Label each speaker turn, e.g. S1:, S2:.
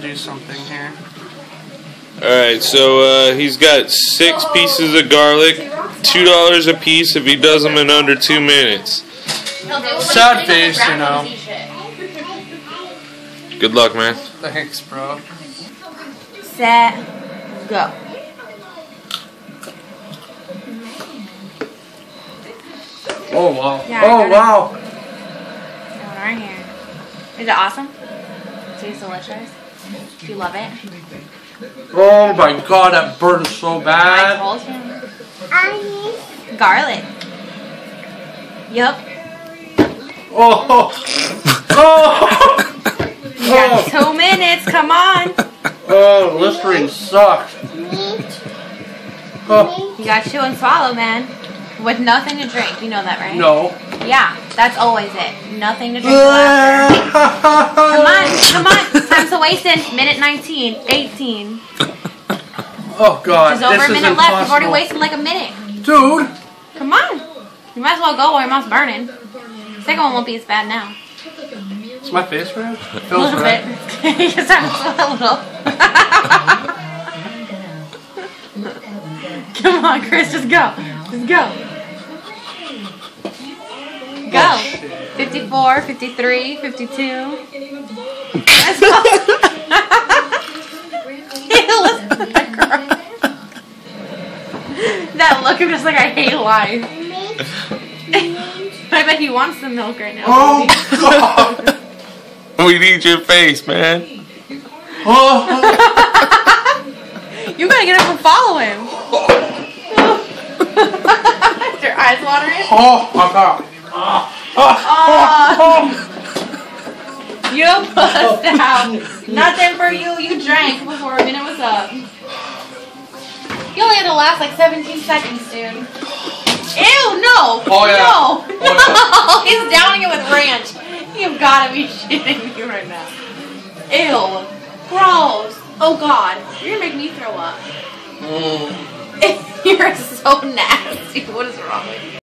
S1: to do something here.
S2: Alright, so uh, he's got six pieces of garlic, $2 a piece if he does them in under two minutes.
S1: Sad face, you know.
S2: Good luck, man.
S1: Thanks, bro.
S3: Set, go.
S1: Oh wow.
S3: Yeah,
S1: oh
S3: got it.
S1: wow.
S3: Got one right here. Is it awesome? Tastes delicious. Do you love it?
S1: Oh my god, that burns so
S3: I
S1: bad.
S3: told you. Garlic. Yup.
S1: Oh. Oh.
S3: You got oh. two minutes. Come on.
S1: Oh, Listerine sucks. Oh,
S3: You got chew and swallow, man. With nothing to drink. You know that, right?
S1: no.
S3: Yeah, that's always it. Nothing to drink till after. Come on, come on. Time's a wasting. Minute 19, 18.
S1: Oh god,
S3: There's over
S1: this
S3: a minute left. You've already
S1: impossible.
S3: wasted like a minute.
S1: Dude.
S3: Come on. You might as well go while your mouth's burning. Second one won't be as bad now.
S1: Is my face red? It
S3: A
S1: feels
S3: little
S1: red.
S3: bit. you a little. Come on, Chris, just go. Just go. Go. 54, 53, 52. Let's go. Ew, listen to that girl. That look of just like I hate life. I bet he wants some milk right now.
S1: Oh god.
S2: We need your face, man.
S1: Oh.
S3: You gotta get up and follow him. Is your eyes watering?
S1: Oh my god.
S3: Oh, you pussed out. Nothing for you. You drank before a minute was up. You only had to last like 17 seconds, dude. Ew, no.
S1: Oh, yeah.
S3: No.
S1: Oh, yeah.
S3: He's downing it with ranch. You've gotta be shitting me right now. Ew. Gross. Oh, God. You're gonna make me throw up.
S1: Mm.
S3: You're so nasty. What is wrong with you?